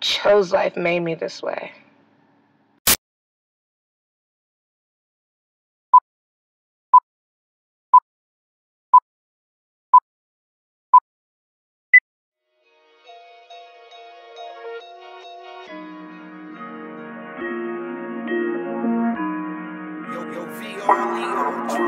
chose life made me this way. Yo, yo,